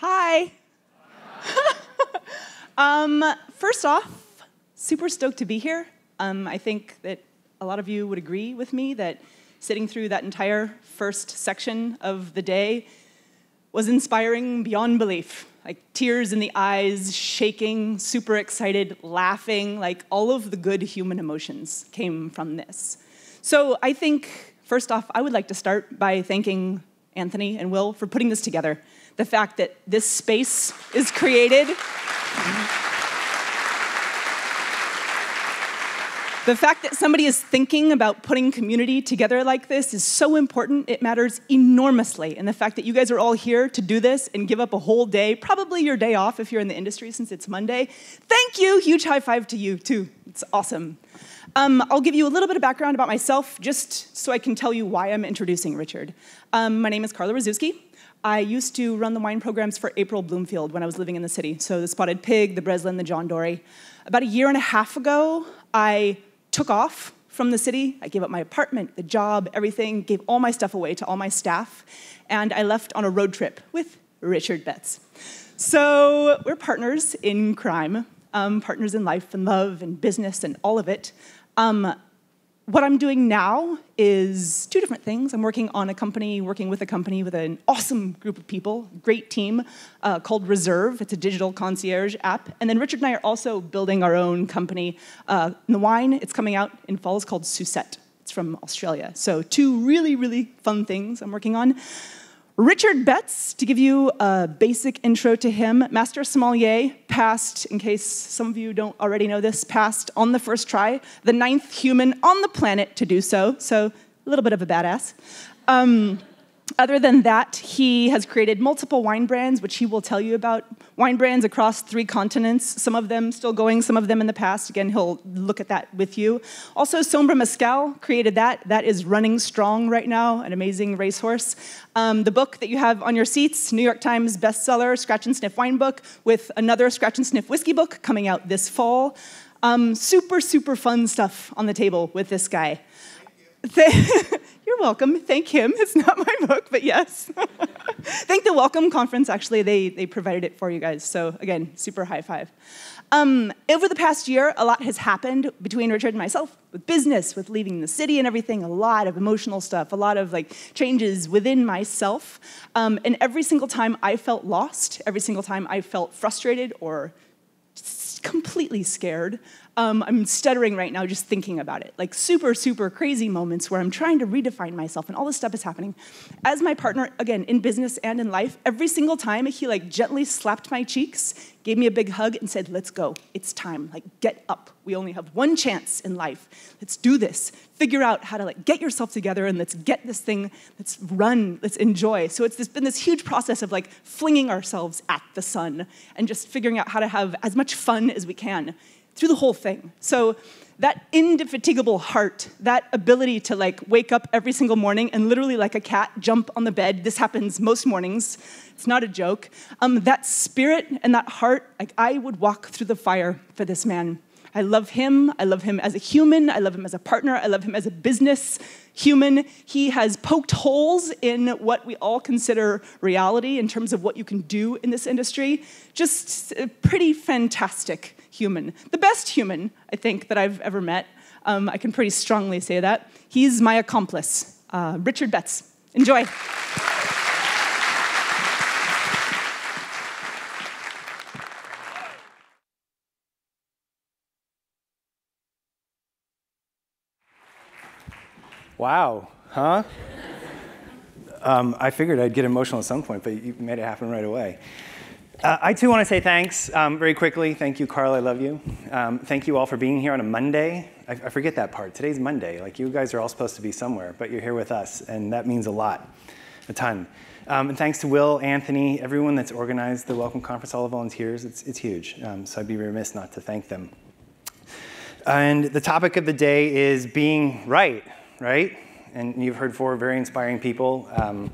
Hi. um, first off, super stoked to be here. Um, I think that a lot of you would agree with me that sitting through that entire first section of the day was inspiring beyond belief. Like tears in the eyes, shaking, super excited, laughing, like all of the good human emotions came from this. So I think, first off, I would like to start by thanking Anthony and Will for putting this together. The fact that this space is created. The fact that somebody is thinking about putting community together like this is so important. It matters enormously. And the fact that you guys are all here to do this and give up a whole day, probably your day off if you're in the industry since it's Monday, thank you. Huge high five to you, too. It's awesome. Um, I'll give you a little bit of background about myself just so I can tell you why I'm introducing Richard. Um, my name is Carla Rzeszewski. I used to run the wine programs for April Bloomfield when I was living in the city. So the Spotted Pig, the Breslin, the John Dory. About a year and a half ago, I took off from the city. I gave up my apartment, the job, everything, gave all my stuff away to all my staff, and I left on a road trip with Richard Betts. So we're partners in crime, um, partners in life and love and business and all of it. Um, what I'm doing now is two different things. I'm working on a company, working with a company with an awesome group of people, great team uh, called Reserve. It's a digital concierge app. And then Richard and I are also building our own company uh, in the wine. It's coming out in fall. It's called Sucette. It's from Australia. So two really, really fun things I'm working on. Richard Betts, to give you a basic intro to him, Master Sommelier, passed, in case some of you don't already know this, passed on the first try, the ninth human on the planet to do so, so a little bit of a badass. Um, other than that, he has created multiple wine brands, which he will tell you about. Wine brands across three continents, some of them still going, some of them in the past. Again, he'll look at that with you. Also, Sombra Mezcal created that. That is running strong right now, an amazing racehorse. Um, the book that you have on your seats, New York Times bestseller, Scratch and Sniff Wine Book, with another Scratch and Sniff Whiskey book coming out this fall. Um, super, super fun stuff on the table with this guy. You're welcome. Thank him. It's not my book, but yes. Thank the Welcome Conference. Actually, they, they provided it for you guys. So, again, super high five. Um, over the past year, a lot has happened between Richard and myself with business, with leaving the city and everything, a lot of emotional stuff, a lot of like changes within myself. Um, and every single time I felt lost, every single time I felt frustrated or completely scared, um, I'm stuttering right now just thinking about it. Like super, super crazy moments where I'm trying to redefine myself and all this stuff is happening. As my partner, again, in business and in life, every single time he like gently slapped my cheeks, gave me a big hug, and said, Let's go. It's time. Like, get up. We only have one chance in life. Let's do this. Figure out how to like get yourself together and let's get this thing, let's run, let's enjoy. So it's this, been this huge process of like flinging ourselves at the sun and just figuring out how to have as much fun as we can through the whole thing. So that indefatigable heart, that ability to like wake up every single morning and literally like a cat jump on the bed. This happens most mornings. It's not a joke. Um, that spirit and that heart, like I would walk through the fire for this man. I love him. I love him as a human. I love him as a partner. I love him as a business human. He has poked holes in what we all consider reality in terms of what you can do in this industry. Just a pretty fantastic human. The best human, I think, that I've ever met. Um, I can pretty strongly say that. He's my accomplice, uh, Richard Betts. Enjoy. Wow, huh? Um, I figured I'd get emotional at some point, but you made it happen right away. Uh, I too want to say thanks um, very quickly. Thank you, Carl. I love you. Um, thank you all for being here on a Monday. I, I, forget that part. Today's Monday. Like you guys are all supposed to be somewhere, but you're here with us, and that means a lot, a ton. Um, and thanks to Will, Anthony, everyone that's organized the Welcome Conference, all the volunteers. It's, it's huge. Um, so I'd be remiss not to thank them. And the topic of the day is being right, right? And you've heard four very inspiring people um,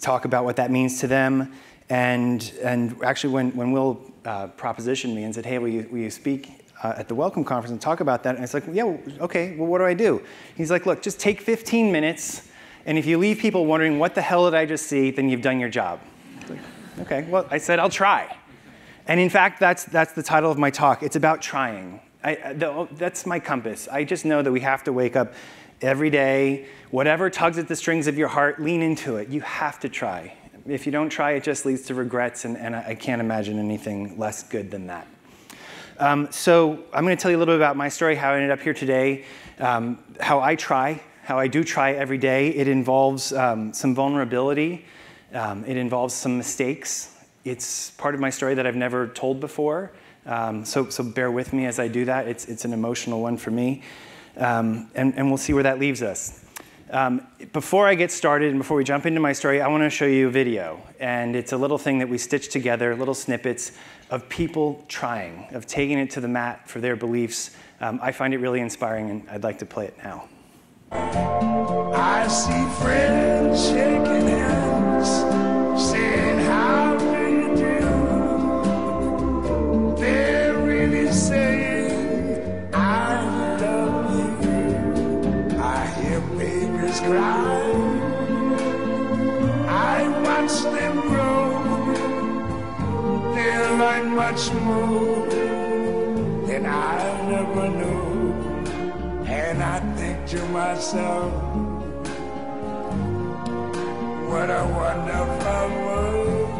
talk about what that means to them. And, and actually, when, when Will uh, propositioned me and said, hey, will you, will you speak uh, at the Welcome Conference and talk about that? And it's like, yeah, okay, well, what do I do? He's like, look, just take 15 minutes, and if you leave people wondering, what the hell did I just see, then you've done your job. Like, Okay, well, I said I'll try. And in fact, that's, that's the title of my talk. It's about trying. I, that's my compass. I just know that we have to wake up every day, whatever tugs at the strings of your heart, lean into it. You have to try. If you don't try, it just leads to regrets, and, and I can't imagine anything less good than that. Um, so I'm going to tell you a little bit about my story, how I ended up here today, um, how I try, how I do try every day. It involves um, some vulnerability. Um, it involves some mistakes. It's part of my story that I've never told before. Um, so, so bear with me as I do that. It's, it's an emotional one for me. Um, and, and we'll see where that leaves us. Um, before I get started and before we jump into my story, I want to show you a video. And it's a little thing that we stitched together, little snippets of people trying, of taking it to the mat for their beliefs. Um, I find it really inspiring, and I'd like to play it now. I see friends shaking hands, much more than I never knew. And I think to myself, what a wonderful world.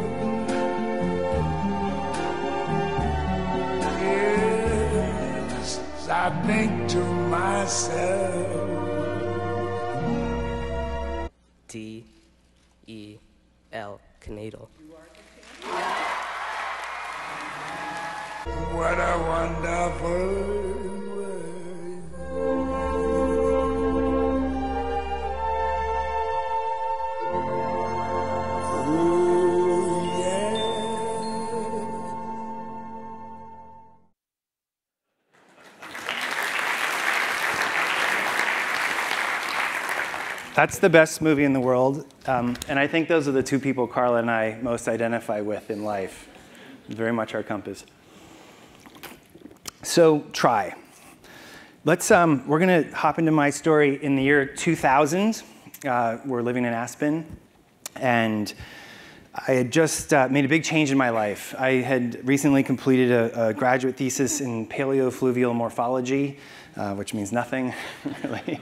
Yes, I think to myself. D E L Canadal. Wonderful. That's the best movie in the world. Um, and I think those are the two people Carla and I most identify with in life. Very much our compass. So try. Let's, um, we're going to hop into my story in the year 2000. Uh, we're living in Aspen. And I had just uh, made a big change in my life. I had recently completed a, a graduate thesis in paleofluvial morphology, uh, which means nothing, really.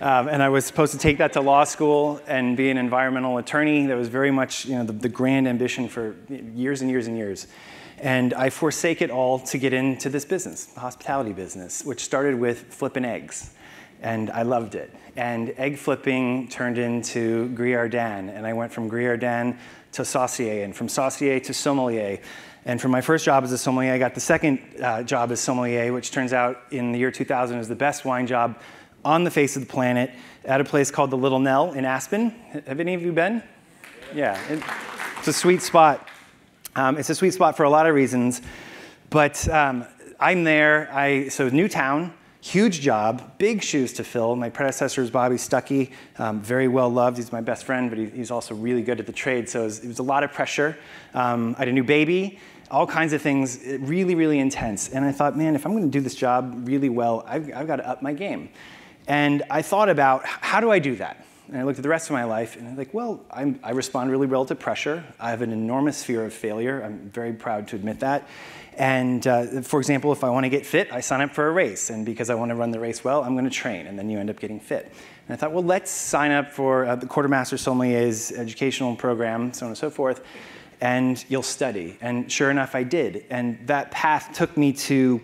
Um, and I was supposed to take that to law school and be an environmental attorney. That was very much you know, the, the grand ambition for years and years and years. And I forsake it all to get into this business, the hospitality business, which started with flipping eggs. And I loved it. And egg flipping turned into Grillardin. And I went from Grillardin to Saucier, and from Saucier to Sommelier. And from my first job as a sommelier, I got the second uh, job as sommelier, which turns out in the year 2000 is the best wine job on the face of the planet at a place called the Little Nell in Aspen. Have any of you been? Yeah, it's a sweet spot. Um, it's a sweet spot for a lot of reasons, but um, I'm there. I so new town, huge job, big shoes to fill. My predecessor is Bobby Stuckey, um, very well loved. He's my best friend, but he, he's also really good at the trade. So it was, it was a lot of pressure. Um, I had a new baby, all kinds of things, really, really intense. And I thought, man, if I'm going to do this job really well, I've, I've got to up my game. And I thought about how do I do that? And I looked at the rest of my life and I'm like, well, I'm, I respond really well to pressure. I have an enormous fear of failure. I'm very proud to admit that. And uh, for example, if I want to get fit, I sign up for a race. And because I want to run the race well, I'm going to train. And then you end up getting fit. And I thought, well, let's sign up for uh, the Court of Master Sommelier's educational program, so on and so forth. And you'll study. And sure enough, I did. And that path took me to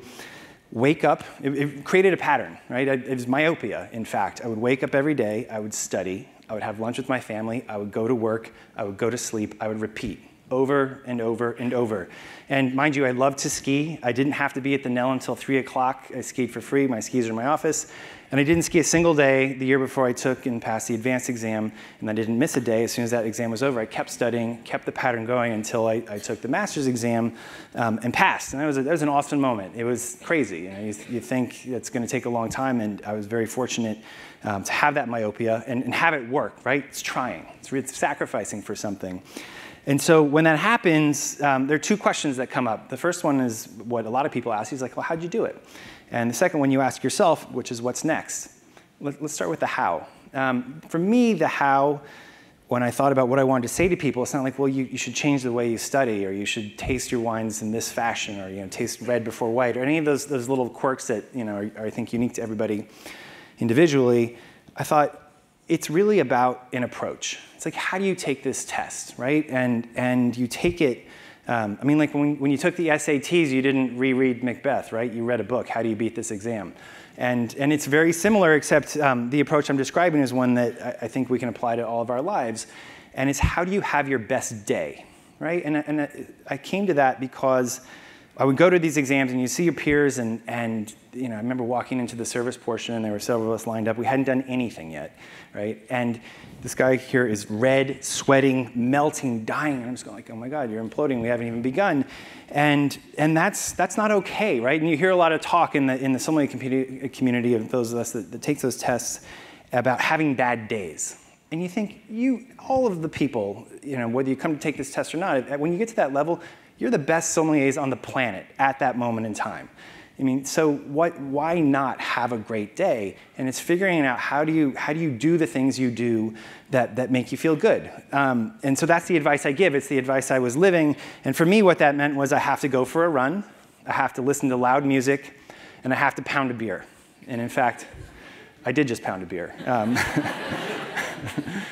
wake up, it, it created a pattern, right? It was myopia, in fact. I would wake up every day, I would study, I would have lunch with my family, I would go to work, I would go to sleep, I would repeat over and over and over. And mind you, I love to ski. I didn't have to be at the Nell until 3 o'clock. I skied for free. My skis are in my office. And I didn't ski a single day the year before I took and passed the advanced exam. And I didn't miss a day as soon as that exam was over. I kept studying, kept the pattern going until I, I took the master's exam um, and passed. And that was, a, that was an awesome moment. It was crazy. You, know, you, you think it's going to take a long time. And I was very fortunate um, to have that myopia and, and have it work, right? It's trying, it's, it's sacrificing for something. And so when that happens, um, there are two questions that come up. The first one is what a lot of people ask. He's like, well, how'd you do it? And the second one you ask yourself, which is what's next? Let, us start with the how. Um, for me, the how when I thought about what I wanted to say to people, it's not like, well, you, you should change the way you study, or you should taste your wines in this fashion, or you know, taste red before white, or any of those, those little quirks that you know, are, are, I think, unique to everybody individually. I thought it's really about an approach. It's like, how do you take this test, right? And, and you take it, um, I mean, like when, when you took the SATs, you didn't reread Macbeth, right? You read a book. How do you beat this exam? And, and it's very similar, except um, the approach I'm describing is one that I, I, think we can apply to all of our lives. And it's how do you have your best day, right? And, and I came to that because I would go to these exams and you see your peers, and, and you know, I remember walking into the service portion and there were several of us lined up. We hadn't done anything yet, right? And this guy here is red, sweating, melting, dying. And I'm just going like, oh my God, you're imploding. We haven't even begun. And, and that's, that's not okay, right? And you hear a lot of talk in the, in the sommelier community of those of us that, that take those tests about having bad days. And you think, you, all of the people, you know, whether you come to take this test or not, when you get to that level, you're the best sommeliers on the planet at that moment in time. I mean, so what, why not have a great day? And it's figuring out how do you, how do, you do the things you do that, that make you feel good. Um, and so that's the advice I give. It's the advice I was living. And for me, what that meant was I have to go for a run, I have to listen to loud music, and I have to pound a beer. And in fact, I did just pound a beer. Um,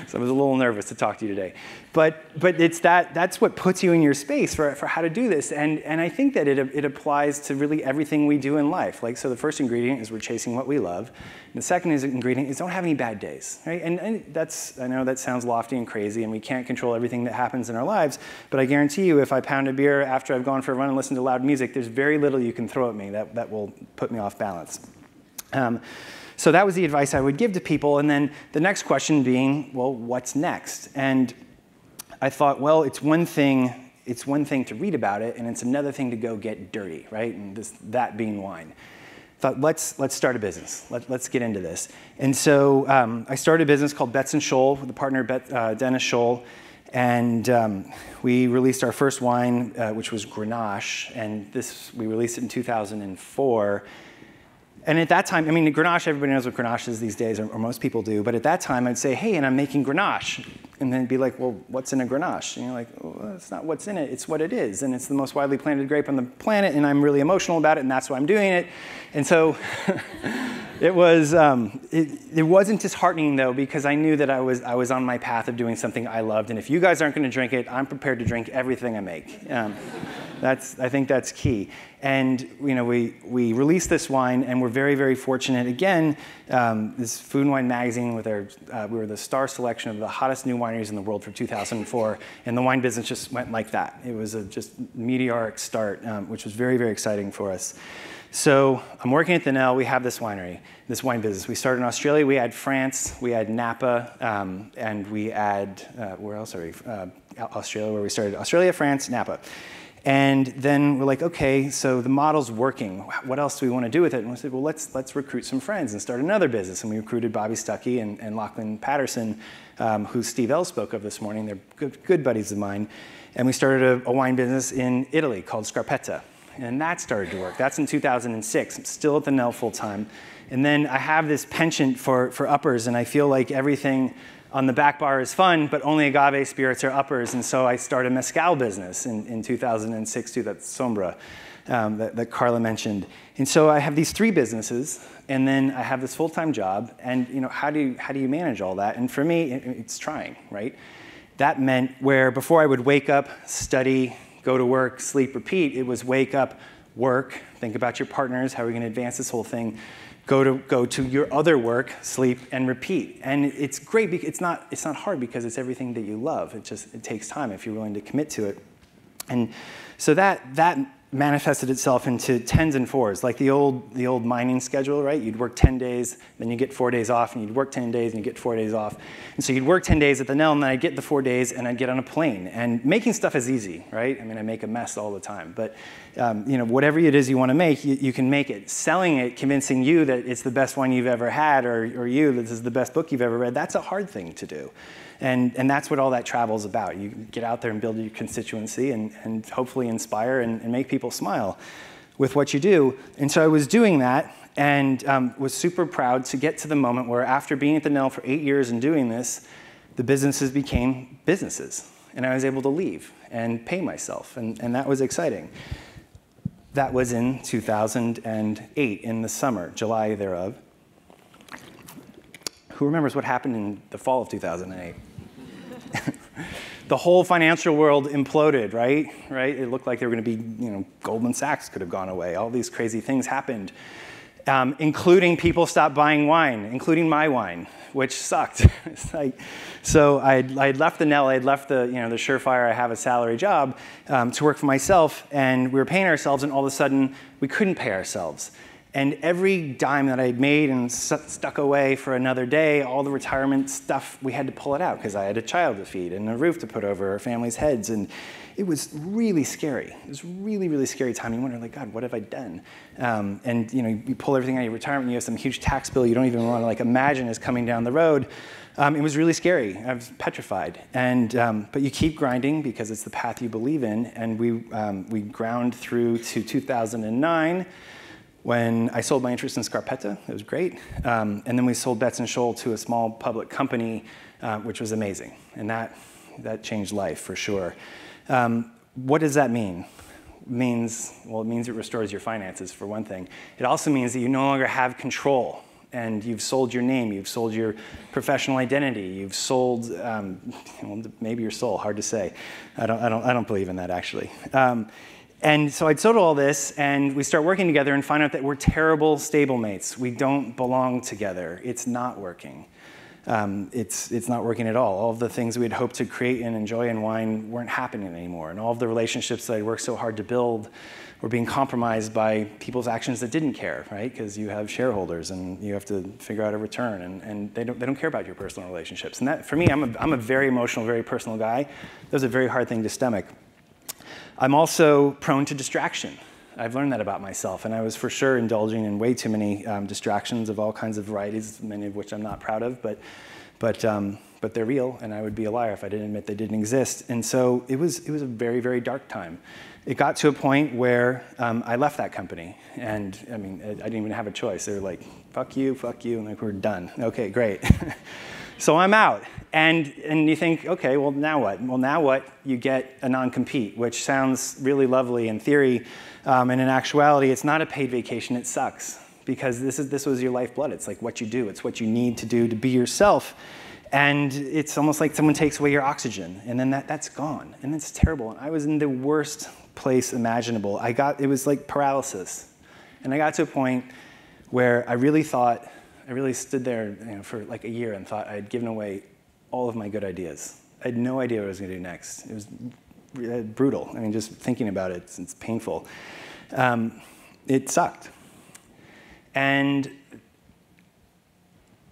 so I was a little nervous to talk to you today. But, but it's that, that's what puts you in your space for, for how to do this. And, and I think that it, it applies to really everything we do in life. Like, so the first ingredient is we're chasing what we love. And the second is ingredient is don't have any bad days, right? And, and that's, I know that sounds lofty and crazy, and we can't control everything that happens in our lives, but I guarantee you if I pound a beer after I've gone for a run and listened to loud music, there's very little you can throw at me that, that will put me off balance. Um, so that was the advice I would give to people. And then the next question being, well, what's next? And I thought, well, it's one thing, it's one thing to read about it, and it's another thing to go get dirty, right? And this, that being wine. Thought, let's, let's start a business. Let, us get into this. And so um, I started a business called Betts and Scholl with a partner, Bet, uh, Dennis Scholl. And um, we released our first wine, uh, which was Grenache. And this, we released it in 2004. And at that time, I mean, Grenache, everybody knows what Grenache is these days, or, or, most people do. But at that time, I'd say, hey, and I'm making Grenache. And then be like, well, what's in a Grenache? And you're like, well, it's not what's in it, it's what it is. And it's the most widely planted grape on the planet, and I'm really emotional about it, and that's why I'm doing it. And so it, was, um, it, it wasn't disheartening, though, because I knew that I was, I was on my path of doing something I loved. And if you guys aren't going to drink it, I'm prepared to drink everything I make. Um, that's, I think that's key. And you know, we, we released this wine, and we're very, very fortunate. Again, um, this Food and Wine magazine, with our, uh, we were the star selection of the hottest new wineries in the world for 2004, and the wine business just went like that. It was a just meteoric start, um, which was very, very exciting for us. So I'm working at the Nell. We have this winery, this wine business. We started in Australia. We had France. We had Napa, um, and we had uh, where else are we? Uh, Australia, where we started. Australia, France, Napa. And then we're like, okay, so the model's working. What else do we want to do with it? And we said, well, let's, let's recruit some friends and start another business. And we recruited Bobby Stuckey and, and Lachlan Patterson, um, who Steve L spoke of this morning. They're good, good buddies of mine. And we started a, a, wine business in Italy called Scarpetta. And that started to work. That's in 2006. I'm still at the Nell full time. And then I have this penchant for, for uppers, and I feel like everything on the back bar is fun, but only agave spirits are uppers. And so I started a mezcal business in, in 2006 too, that's Sombra, um, that, that Carla mentioned. And so I have these three businesses, and then I have this full-time job. And you know, how do you, how do you manage all that? And for me, it, it's trying, right? That meant where before I would wake up, study, go to work, sleep, repeat, it was wake up, work, think about your partners, how are we going to advance this whole thing, go to, go to your other work, sleep, and repeat. And it's great, it's not, it's not hard because it's everything that you love. It just it takes time if you're willing to commit to it. And so that, that manifested itself into tens and fours, like the old, the old mining schedule, right? You'd work 10 days, then you get four days off, and you'd work 10 days, and you get four days off. And so you'd work 10 days at the Nell, and then I'd get the four days, and I'd get on a plane. And making stuff is easy, right? I mean, I make a mess all the time. But, um, you know, whatever it is you want to make, you, you, can make it. Selling it, convincing you that it's the best one you've ever had, or, or you that this is the best book you've ever read, that's a hard thing to do. And, and that's what all that travel is about. You get out there and build your constituency and, and hopefully inspire and, and make people smile with what you do. And so I was doing that and um, was super proud to get to the moment where after being at the Nell for eight years and doing this, the businesses became businesses, and I was able to leave and pay myself, and, and that was exciting. That was in 2008, in the summer, July thereof. Who remembers what happened in the fall of 2008? the whole financial world imploded, right? Right? It looked like there were going to be, you know, Goldman Sachs could have gone away. All these crazy things happened, um, including people stopped buying wine, including my wine, which sucked. like, so I had left the Nell, I had left the, you know, the surefire, I have a salary job um, to work for myself, and we were paying ourselves, and all of a sudden we couldn't pay ourselves. And every dime that I made and stuck away for another day, all the retirement stuff, we had to pull it out because I had a child to feed and a roof to put over our family's heads. And it was really scary. It was really, really scary time. You wonder, like, God, what have I done? Um, and you know, you pull everything out of your retirement, you have some huge tax bill you don't even want to like imagine is coming down the road. Um, it was really scary. I was petrified. And, um, but you keep grinding because it's the path you believe in. And we, um, we ground through to 2009 when I sold my interest in Scarpetta. It was great. Um, and then we sold Betts and Scholl to a small public company, uh, which was amazing. And that, that changed life for sure. Um, what does that mean? It means, well, it means it restores your finances for one thing. It also means that you no longer have control and you've sold your name, you've sold your professional identity, you've sold um, maybe your soul, hard to say. I don't, I don't, I don't believe in that actually. Um, and so I'd sold all this, and we start working together and find out that we're terrible stablemates. We don't belong together. It's not working. Um, it's, it's not working at all. All of the things we had hoped to create and enjoy in wine weren't happening anymore. And all of the relationships that I'd worked so hard to build were being compromised by people's actions that didn't care, right? Because you have shareholders and you have to figure out a return, and, and they, don't, they don't care about your personal relationships. And that, for me, I'm a, I'm a very emotional, very personal guy. That was a very hard thing to stomach. I'm also prone to distraction. I've learned that about myself, and I was for sure indulging in way too many um, distractions of all kinds of varieties, many of which I'm not proud of, but, but, um, but they're real, and I would be a liar if I didn't admit they didn't exist. And so it was, it was a very, very dark time. It got to a point where um, I left that company, and I mean, I, didn't even have a choice. They were like, fuck you, fuck you, and like, we're done. Okay, great. so I'm out. And, and you think, okay, well, now what? Well, now what? You get a non compete, which sounds really lovely in theory. Um, and in actuality, it's not a paid vacation, it sucks. Because this, is, this was your lifeblood. It's like what you do, it's what you need to do to be yourself. And it's almost like someone takes away your oxygen, and then that, that's gone. And it's terrible. And I was in the worst place imaginable. I got, it was like paralysis. And I got to a point where I really thought, I really stood there you know, for like a year and thought I had given away all of my good ideas. I had no idea what I was going to do next. It was brutal. I mean, just thinking about it, it's, it's painful. Um, it sucked. And,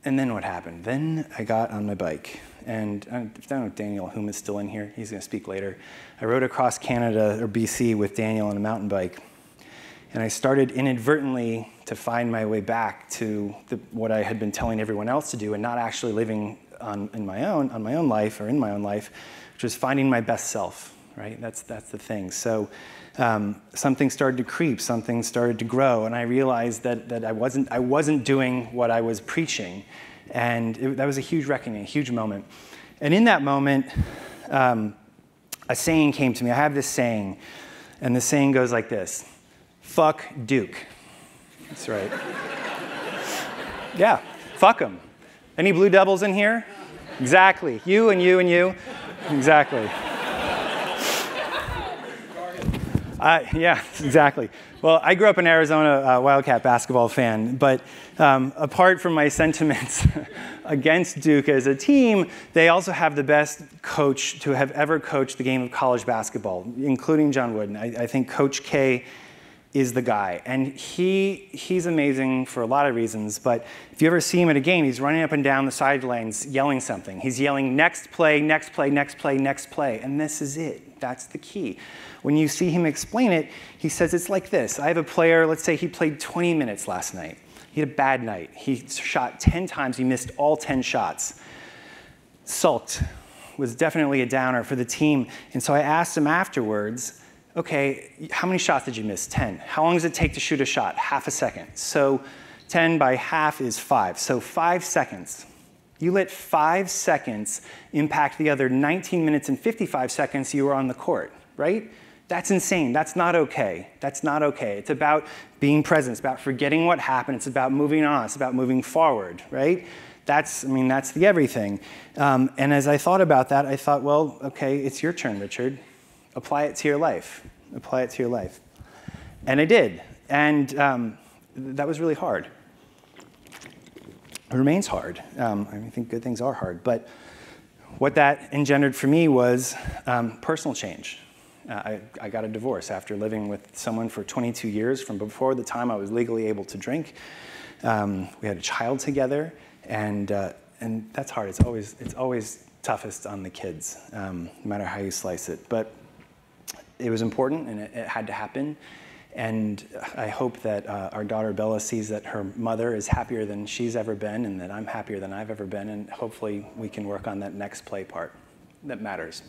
and then what happened? Then I got on my bike. And I don't know if Daniel Humm is still in here. He's going to speak later. I rode across Canada or BC with Daniel on a mountain bike. And I started inadvertently to find my way back to the, what I had been telling everyone else to do and not actually living on, in my own, on my own life or in my own life, which was finding my best self, right? That's, that's the thing. So um, something started to creep, something started to grow, and I realized that, that I, wasn't, I wasn't doing what I was preaching. And it, that was a huge reckoning, a huge moment. And in that moment, um, a saying came to me. I have this saying, and the saying goes like this Fuck Duke. That's right. yeah, fuck him. Any Blue Devils in here? Exactly. You and you and you. Exactly. Uh, yeah, exactly. Well, I grew up in Arizona, uh, Wildcat basketball fan, but um, apart from my sentiments against Duke as a team, they also have the best coach to have ever coached the game of college basketball, including John Wooden. I, I think Coach K is the guy. And he, he's amazing for a lot of reasons, but if you ever see him at a game, he's running up and down the sidelines yelling something. He's yelling, next play, next play, next play, next play. And this is it. That's the key. When you see him explain it, he says it's like this. I have a player, let's say he played 20 minutes last night. He had a bad night. He shot 10 times, he missed all 10 shots. Sulked, was definitely a downer for the team. And so I asked him afterwards, okay, how many shots did you miss? 10. How long does it take to shoot a shot? Half a second. So 10 by half is five. So five seconds. You let five seconds impact the other 19 minutes and 55 seconds you were on the court, right? That's insane. That's not okay. That's not okay. It's about being present. It's about forgetting what happened. It's about moving on. It's about moving forward, right? That's, I mean, that's the everything. Um, and as I thought about that, I thought, well, okay, it's your turn, Richard. Apply it to your life. Apply it to your life. And I did. And um, that was really hard. It remains hard. Um, I think good things are hard. But what that engendered for me was um, personal change. Uh, I, I, got a divorce after living with someone for 22 years from before the time I was legally able to drink. Um, we had a child together, and, uh, and that's hard. It's always, it's always toughest on the kids, um, no matter how you slice it. But it was important, and it, it had to happen. And I hope that uh, our daughter Bella sees that her mother is happier than she's ever been and that I'm happier than I've ever been. And hopefully we can work on that next play part that matters.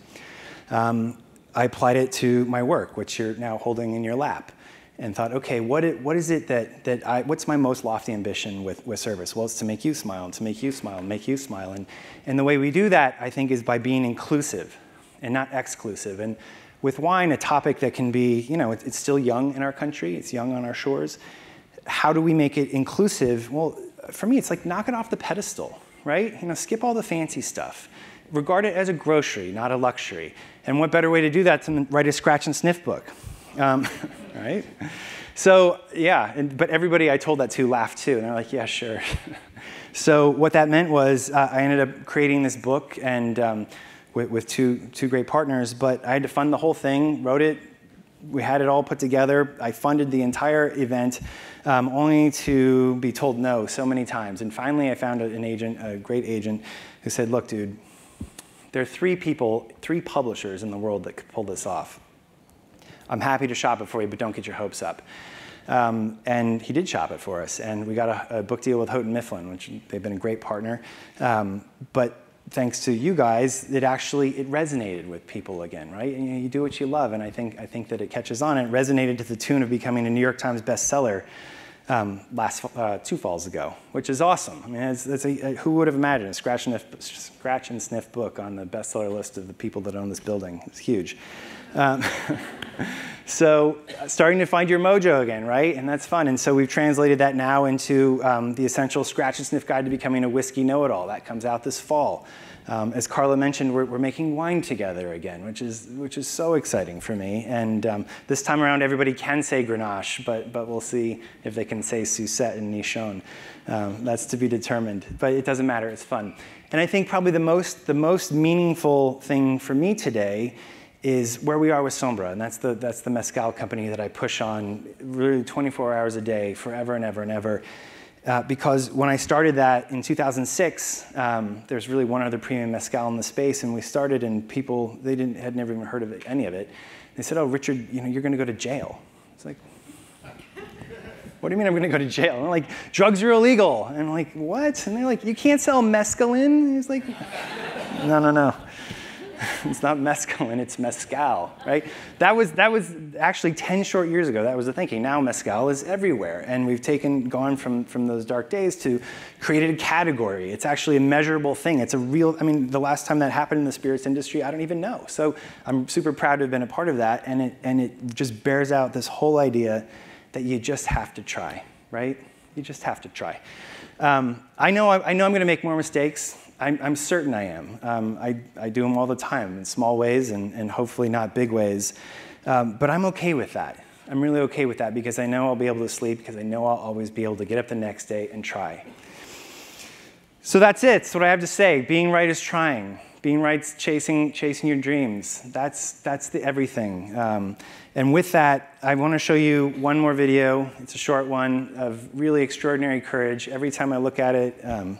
Um, I applied it to my work, which you're now holding in your lap, and thought, okay, what, it, what is it that, that I, what's my most lofty ambition with, with service? Well, it's to make you smile, and to make you smile, and make you smile. And, and the way we do that, I think, is by being inclusive and not exclusive. And with wine, a topic that can be, you know, it's still young in our country, it's young on our shores. How do we make it inclusive? Well, for me, it's like knock it off the pedestal, right? You know, skip all the fancy stuff. Regard it as a grocery, not a luxury. And what better way to do that than write a scratch and sniff book, um, right? So yeah, and, but everybody I told that to laughed too, and they're like, yeah, sure. so what that meant was uh, I ended up creating this book and. Um, with, with two, two great partners, but I had to fund the whole thing, wrote it, we had it all put together. I funded the entire event, um, only to be told no so many times. And finally, I found an agent, a great agent, who said, Look, dude, there are three people, three publishers in the world that could pull this off. I'm happy to shop it for you, but don't get your hopes up. Um, and he did shop it for us. And we got a, a book deal with Houghton Mifflin, which they've been a great partner. Um, but thanks to you guys, it actually it resonated with people again, right? And, you, know, you, do what you love, and I think I think that it catches on. It resonated to the tune of becoming a New York Times bestseller um, last uh, two falls ago, which is awesome. I mean, it's, it's a, who would have imagined a scratch and, sniff, scratch and sniff book on the bestseller list of the people that own this building? It's huge. Um, so uh, starting to find your mojo again, right? And that's fun. And so we've translated that now into um, the essential scratch and sniff guide to becoming a whiskey know-it-all. That comes out this fall. Um, as Carla mentioned, we're, we're, making wine together again, which is, which is so exciting for me. And um, this time around, everybody can say Grenache, but, but we'll see if they can say Sucette and Nichon. Um, that's to be determined, but it doesn't matter, it's fun. And I think probably the most, the most meaningful thing for me today is where we are with Sombra, and that's the, that's the mezcal company that I push on really 24 hours a day, forever and ever and ever. Uh, because when I started that in 2006, um, there's really one other premium mezcal in the space, and we started, and people they didn't had never even heard of it, any of it. They said, "Oh, Richard, you know, you're going to go to jail." It's like, what do you mean I'm going to go to jail? I'm like, drugs are illegal. And I'm like, what? And they're like, you can't sell mescaline. He's like, no, no, no. it's not mescaline, it's mezcal, right? That was, that was actually 10 short years ago. That was the thinking. Now mezcal is everywhere. And we've taken, gone from, from those dark days to created a category. It's actually a measurable thing. It's a real, I mean, the last time that happened in the spirits industry, I don't even know. So I'm super proud to have been a part of that. And it, and it just bears out this whole idea that you just have to try, right? You just have to try. Um, I know, I, I know I'm going to make more mistakes. I'm, I'm certain I am. Um, I, I do them all the time in small ways and, and hopefully not big ways. Um, but I'm okay with that. I'm really okay with that because I know I'll be able to sleep because I know I'll always be able to get up the next day and try. So that's it. That's what I have to say. Being right is trying. Being right's chasing, chasing your dreams. That's, that's the everything. Um, and with that, I want to show you one more video. It's a short one of really extraordinary courage. Every time I look at it, um,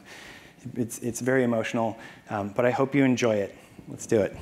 it's, it's very emotional, um, but I hope you enjoy it. Let's do it.